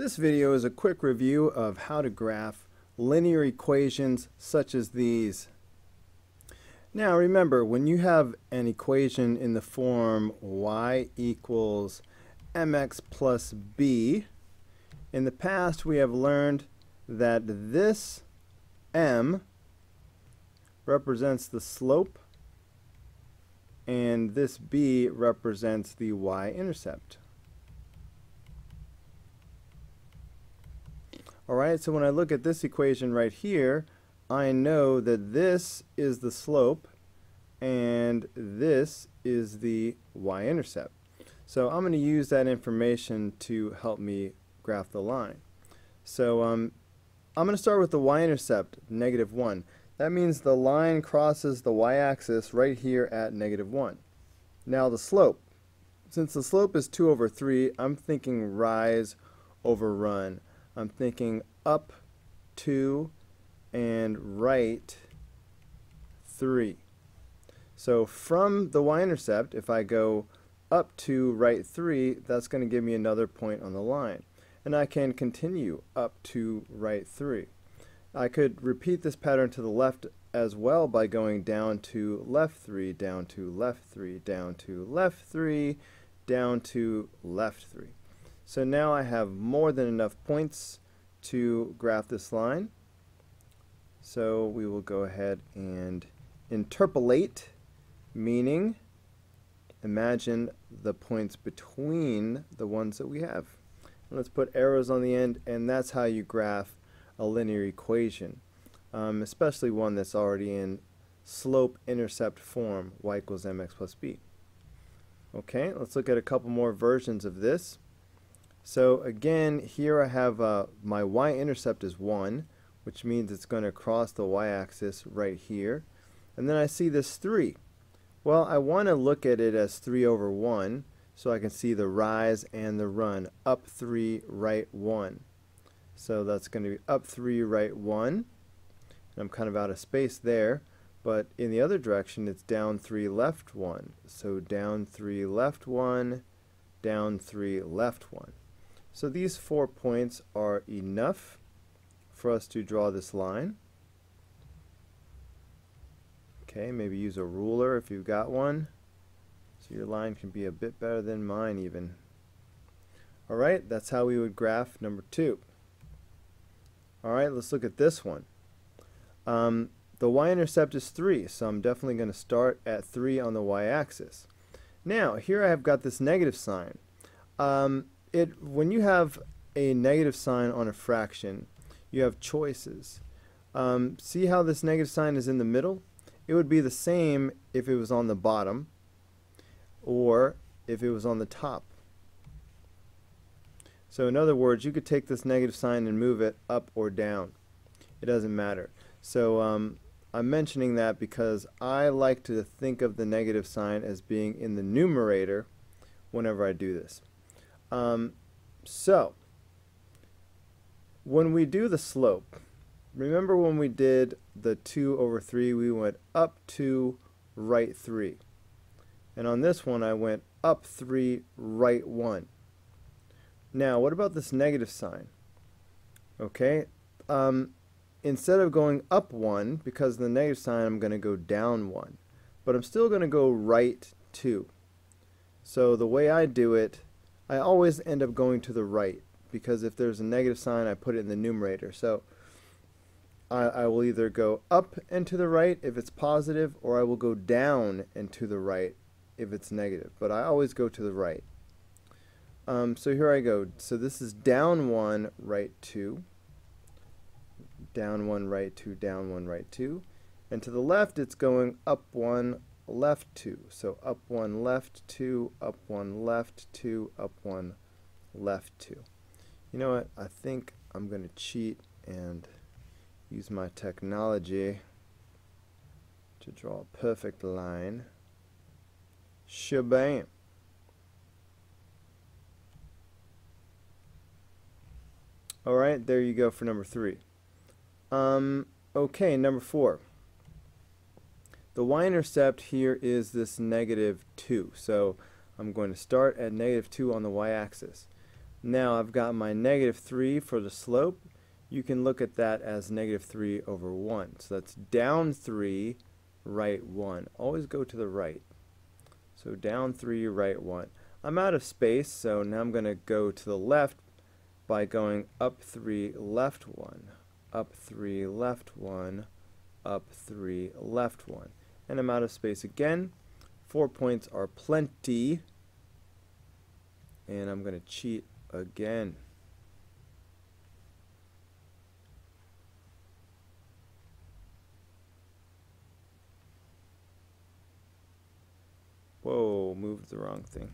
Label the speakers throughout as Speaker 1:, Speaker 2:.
Speaker 1: This video is a quick review of how to graph linear equations such as these. Now remember, when you have an equation in the form y equals mx plus b, in the past we have learned that this m represents the slope and this b represents the y-intercept. Alright, so when I look at this equation right here, I know that this is the slope and this is the y-intercept. So I'm going to use that information to help me graph the line. So um, I'm going to start with the y-intercept, negative 1. That means the line crosses the y-axis right here at negative 1. Now the slope. Since the slope is 2 over 3, I'm thinking rise over run. I'm thinking up 2 and right 3. So from the y-intercept, if I go up to right 3, that's going to give me another point on the line. And I can continue up to right 3. I could repeat this pattern to the left as well by going down to left 3, down to left 3, down to left 3, down to left 3. So now I have more than enough points to graph this line. So we will go ahead and interpolate, meaning imagine the points between the ones that we have. Let's put arrows on the end, and that's how you graph a linear equation, um, especially one that's already in slope-intercept form, y equals mx plus b. Okay, let's look at a couple more versions of this. So again, here I have uh, my y-intercept is 1, which means it's going to cross the y-axis right here. And then I see this 3. Well, I want to look at it as 3 over 1, so I can see the rise and the run. Up 3, right 1. So that's going to be up 3, right 1. I'm kind of out of space there. But in the other direction, it's down 3, left 1. So down 3, left 1, down 3, left 1. So these four points are enough for us to draw this line. Okay, maybe use a ruler if you've got one. So your line can be a bit better than mine even. Alright, that's how we would graph number two. Alright, let's look at this one. Um, the y-intercept is 3, so I'm definitely going to start at 3 on the y-axis. Now, here I have got this negative sign. Um, it when you have a negative sign on a fraction, you have choices. Um, see how this negative sign is in the middle? It would be the same if it was on the bottom or if it was on the top. So in other words, you could take this negative sign and move it up or down. It doesn't matter. So um, I'm mentioning that because I like to think of the negative sign as being in the numerator whenever I do this. Um, so, when we do the slope, remember when we did the 2 over 3, we went up 2, right 3. And on this one, I went up 3, right 1. Now, what about this negative sign? Okay, um, instead of going up 1, because of the negative sign, I'm going to go down 1. But I'm still going to go right 2. So the way I do it I always end up going to the right because if there's a negative sign I put it in the numerator. So I, I will either go up and to the right if it's positive or I will go down and to the right if it's negative. But I always go to the right. Um, so here I go. So this is down 1 right 2 down 1 right 2 down 1 right 2 and to the left it's going up 1 left 2. So up 1, left 2, up 1, left 2, up 1, left 2. You know what? I think I'm going to cheat and use my technology to draw a perfect line. Shabam. Alright, there you go for number three. Um, okay, number four. The y-intercept here is this negative 2. So I'm going to start at negative 2 on the y-axis. Now I've got my negative 3 for the slope. You can look at that as negative 3 over 1. So that's down 3, right 1. Always go to the right. So down 3, right 1. I'm out of space, so now I'm going to go to the left by going up 3, left 1, up 3, left 1, up 3, left 1. And I'm out of space again. Four points are plenty. And I'm going to cheat again. Whoa, moved the wrong thing.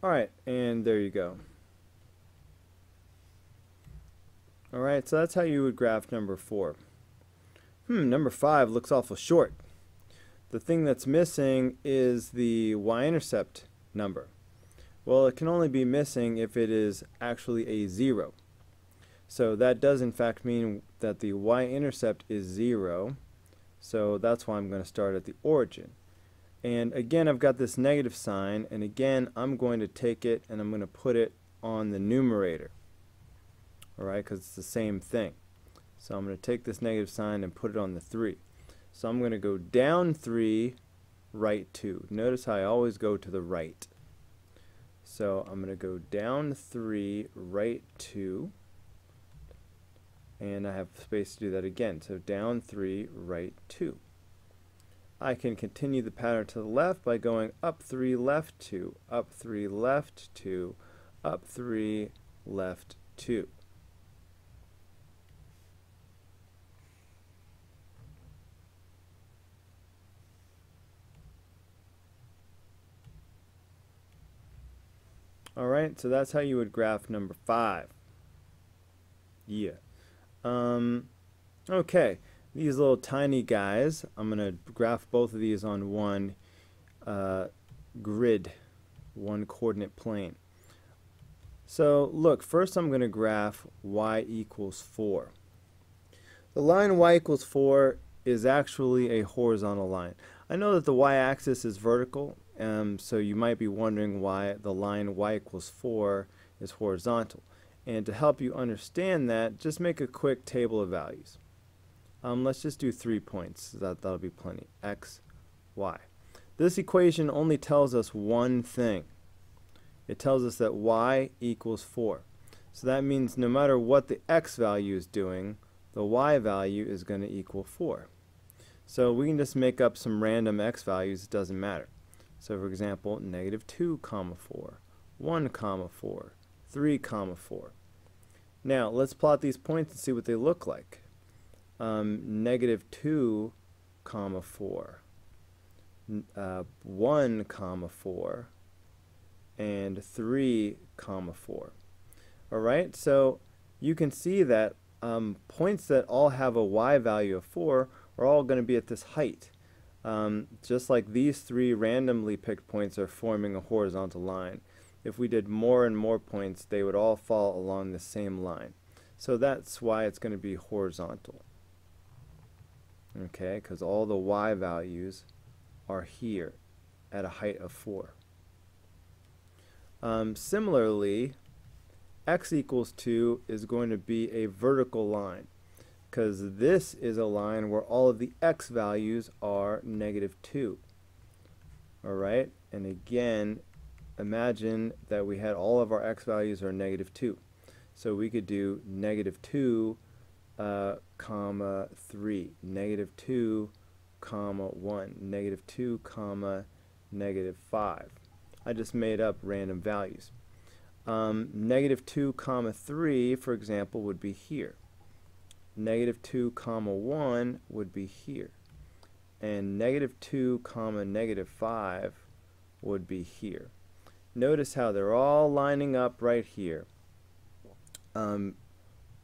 Speaker 1: Alright, and there you go. Alright, so that's how you would graph number 4. Hmm, number 5 looks awful short. The thing that's missing is the y-intercept number. Well, it can only be missing if it is actually a 0. So that does in fact mean that the y-intercept is 0. So that's why I'm going to start at the origin. And again, I've got this negative sign, and again, I'm going to take it and I'm going to put it on the numerator. Alright, because it's the same thing. So I'm going to take this negative sign and put it on the 3. So I'm going to go down 3, right 2. Notice how I always go to the right. So I'm going to go down 3, right 2. And I have space to do that again. So down 3, right 2. I can continue the pattern to the left by going up 3, left 2, up 3, left 2, up 3, left 2. Alright, so that's how you would graph number 5. Yeah. Um, okay, these little tiny guys, I'm going to graph both of these on one uh, grid, one coordinate plane. So look, first I'm going to graph y equals 4. The line y equals 4 is actually a horizontal line. I know that the y-axis is vertical, um, so you might be wondering why the line y equals 4 is horizontal. And to help you understand that, just make a quick table of values. Um, let's just do three points. That, that'll be plenty. x, y. This equation only tells us one thing. It tells us that y equals 4. So that means no matter what the x value is doing, the y value is going to equal 4. So we can just make up some random x values. It doesn't matter. So for example, negative 2 comma 4, 1 comma 4, 3 comma 4. Now let's plot these points and see what they look like. Um, negative 2 comma 4, uh, 1 comma 4, and 3 comma 4. Alright, so you can see that um, points that all have a y value of 4 are all going to be at this height. Um, just like these three randomly picked points are forming a horizontal line if we did more and more points, they would all fall along the same line. So that's why it's going to be horizontal. Okay, because all the y values are here at a height of 4. Um, similarly, x equals 2 is going to be a vertical line because this is a line where all of the x values are negative 2. Alright, and again, imagine that we had all of our x values are negative 2. So we could do negative 2, uh, comma 3, negative 2, comma 1, negative 2, comma negative 5. I just made up random values. Um, negative 2, comma 3, for example, would be here. Negative 2, comma 1 would be here. And negative 2, comma negative 5 would be here notice how they're all lining up right here. Um,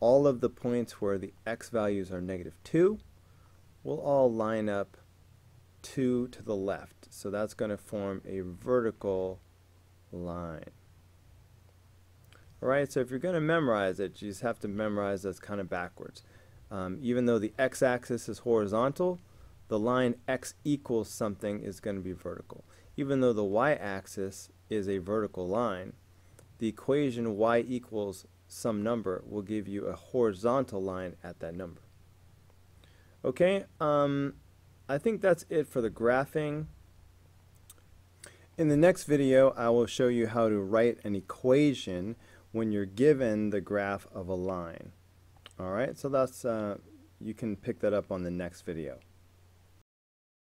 Speaker 1: all of the points where the x values are negative 2 will all line up 2 to the left. So that's going to form a vertical line. Alright, so if you're going to memorize it, you just have to memorize this kind of backwards. Um, even though the x-axis is horizontal, the line x equals something is going to be vertical. Even though the y-axis is a vertical line, the equation y equals some number will give you a horizontal line at that number. Okay, um, I think that's it for the graphing. In the next video, I will show you how to write an equation when you're given the graph of a line. Alright, so that's, uh, you can pick that up on the next video.